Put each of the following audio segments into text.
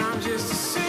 I'm just a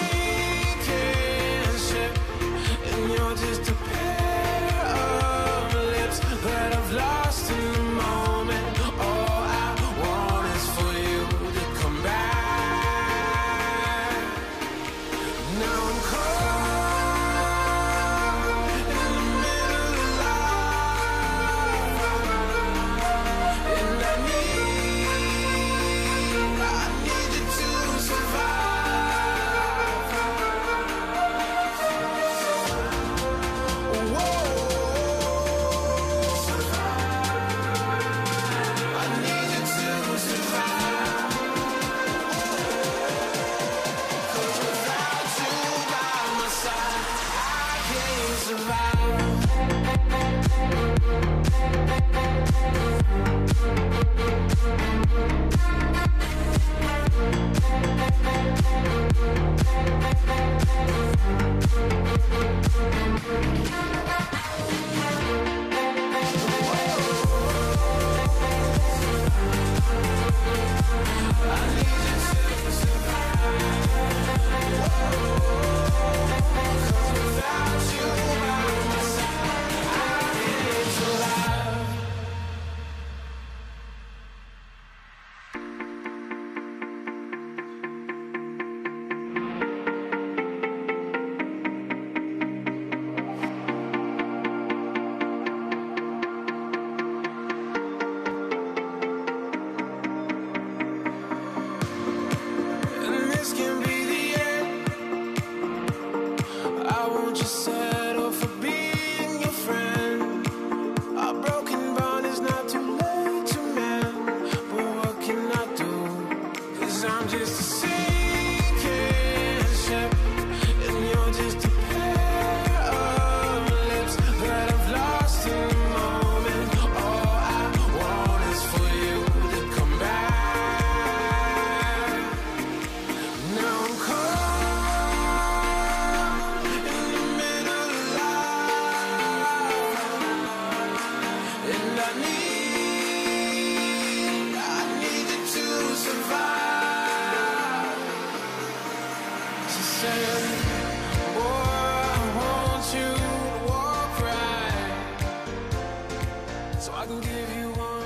Cause I'm just a give you one.